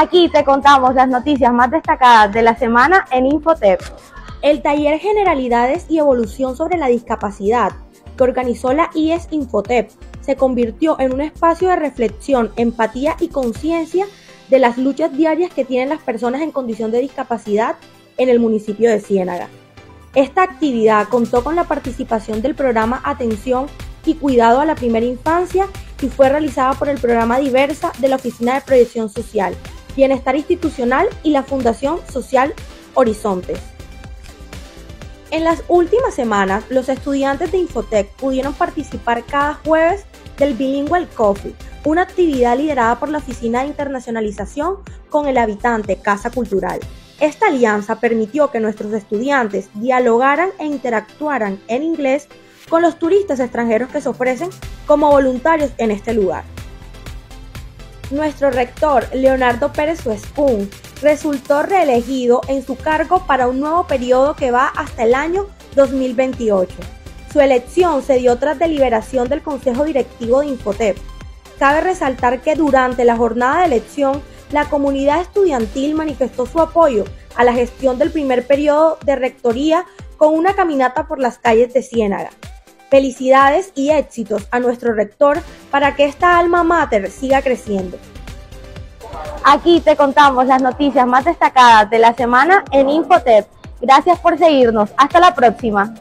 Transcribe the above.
Aquí te contamos las noticias más destacadas de la semana en Infotep. El taller Generalidades y Evolución sobre la Discapacidad que organizó la IES Infotep se convirtió en un espacio de reflexión, empatía y conciencia de las luchas diarias que tienen las personas en condición de discapacidad en el municipio de Ciénaga. Esta actividad contó con la participación del programa Atención y Cuidado a la Primera Infancia y fue realizada por el programa Diversa de la Oficina de Proyección Social, Bienestar Institucional y la Fundación Social Horizontes. En las últimas semanas, los estudiantes de Infotec pudieron participar cada jueves del Bilingual Coffee, una actividad liderada por la Oficina de Internacionalización con el habitante Casa Cultural. Esta alianza permitió que nuestros estudiantes dialogaran e interactuaran en inglés con los turistas extranjeros que se ofrecen como voluntarios en este lugar. Nuestro rector, Leonardo Pérez Suespún, resultó reelegido en su cargo para un nuevo periodo que va hasta el año 2028. Su elección se dio tras deliberación del Consejo Directivo de Infotep. Cabe resaltar que durante la jornada de elección, la comunidad estudiantil manifestó su apoyo a la gestión del primer periodo de rectoría con una caminata por las calles de Ciénaga. Felicidades y éxitos a nuestro rector para que esta alma mater siga creciendo. Aquí te contamos las noticias más destacadas de la semana en Infotep. Gracias por seguirnos. Hasta la próxima.